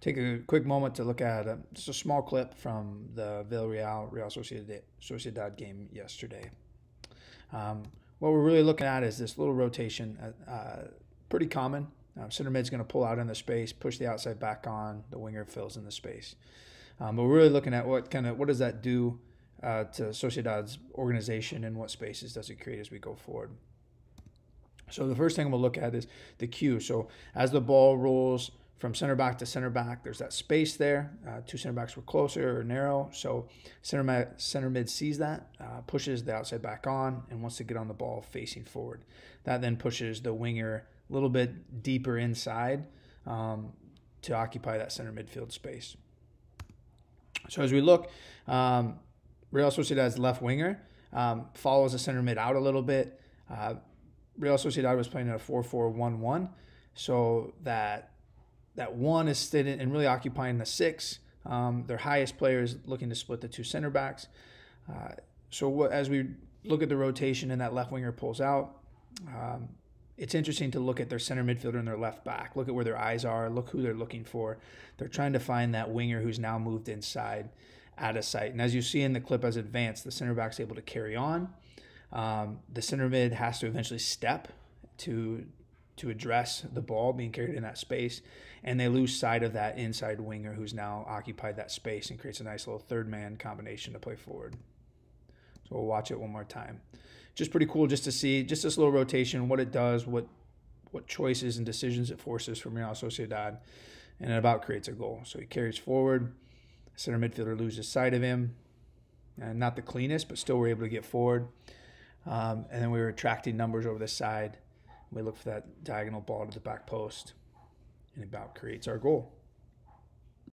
take a quick moment to look at a, just a small clip from the Villarreal Real Sociedad, Sociedad game yesterday. Um, what we're really looking at is this little rotation, uh, uh, pretty common. Um, center mid's going to pull out in the space, push the outside back on. The winger fills in the space. Um, but we're really looking at what kind of what does that do uh, to Sociedad's organization and what spaces does it create as we go forward. So the first thing we'll look at is the cue. So as the ball rolls from center back to center back, there's that space there. Uh, two center backs were closer or narrow. So center, ma- center mid sees that, uh, pushes the outside back on, and wants to get on the ball facing forward. That then pushes the winger a little bit deeper inside um, to occupy that center midfield space. So as we look, um, Real Sociedad's left winger um, follows the center mid out a little bit. Uh, Real Sociedad was playing a 4-4-1-1, so that that one is sitting and really occupying the six. Um, their highest player is looking to split the two center backs. Uh, so what, as we look at the rotation and that left winger pulls out, um, it's interesting to look at their center midfielder and their left back. Look at where their eyes are. Look who they're looking for. They're trying to find that winger who's now moved inside out of sight. And as you see in the clip as advanced, the center back's able to carry on. Um, the center mid has to eventually step to to address the ball being carried in that space, and they lose sight of that inside winger who's now occupied that space and creates a nice little third man combination to play forward. So we'll watch it one more time. Just pretty cool just to see just this little rotation, what it does, what what choices and decisions it forces from Real Sociedad, and it about creates a goal. So he carries forward, center midfielder loses sight of him, and not the cleanest, but still we're able to get forward. Um, and then we were attracting numbers over the side. We look for that diagonal ball to the back post, and about creates our goal.